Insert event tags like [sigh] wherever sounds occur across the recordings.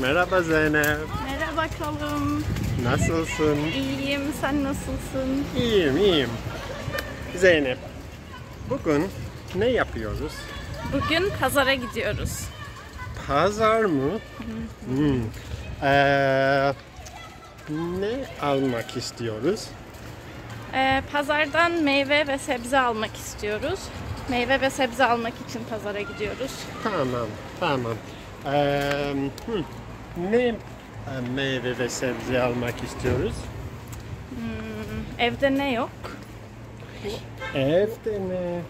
Merhaba Zeynep. Merhaba bakalım. Nasılsın? İyiyim. Sen nasılsın? İyiyim, iyiyim. Zeynep, bugün ne yapıyoruz? Bugün pazara gidiyoruz. Pazar mı? Hmm. Ee, ne almak istiyoruz? Ee, pazardan meyve ve sebze almak istiyoruz. Meyve ve sebze almak için pazara gidiyoruz. Tamam, tamam. Ee, hmm, ne e, meyve ve sebze almak istiyoruz? Evde ne yok? Evde ne?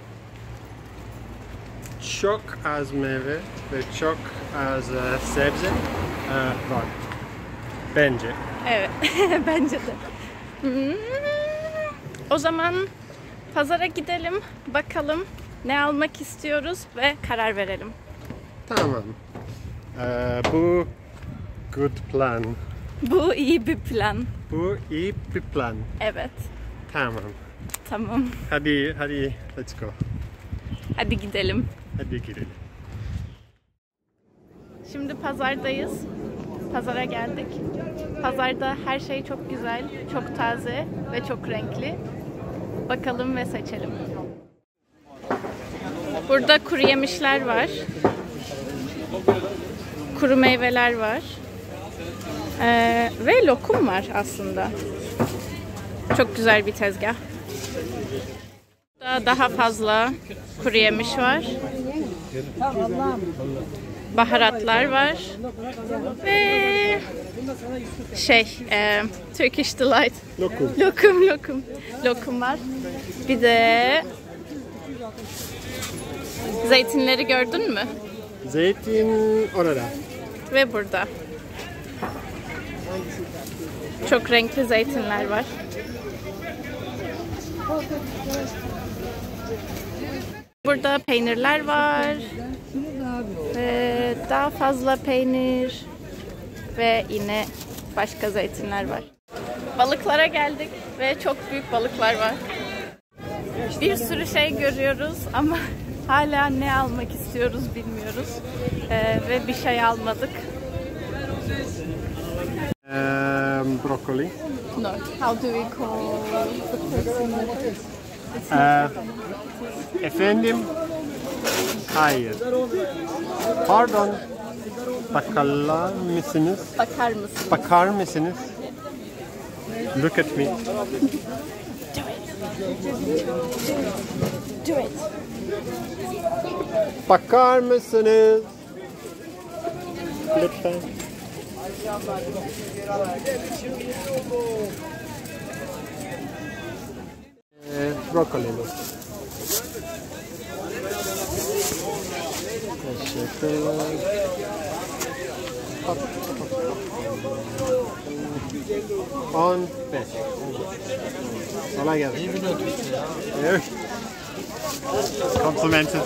Çok az meyve ve çok az e, sebze e, var. Bence. Evet, [laughs] bence de. Hmm. O zaman pazara gidelim, bakalım ne almak istiyoruz ve karar verelim. Tamam. Ee, bu good plan. Bu iyi bir plan. Bu iyi bir plan. Evet, Tamam. tamam. Hadi hadi let's go. Hadi gidelim. Hadi gidelim. Şimdi pazardayız. Pazara geldik. Pazarda her şey çok güzel, çok taze ve çok renkli. Bakalım ve seçelim. Burada kuru yemişler var. Kuru meyveler var. Ee, ve lokum var aslında. Çok güzel bir tezgah. Burada daha fazla kuru yemiş var baharatlar var ve şey e, Turkish delight Lokum. lokum lokum lokum var bir de zeytinleri gördün mü Zeytin orada. ve burada çok renkli zeytinler var burada peynirler var ve daha fazla peynir ve yine başka zeytinler var. Balıklara geldik ve çok büyük balıklar var. Bir sürü şey görüyoruz ama [laughs] hala ne almak istiyoruz bilmiyoruz. Ee, ve bir şey almadık. Broccoli. No. How do we call the person? Ee, efendim? Hayır. Pardon. Bakar mısınız? Bakar mısın? Bakar mısınız? Look at me. Do it. Bakar mısınız? Lütfen. Uh, broccoli look. On pes. Kolay gelsin. Evet. Complimented.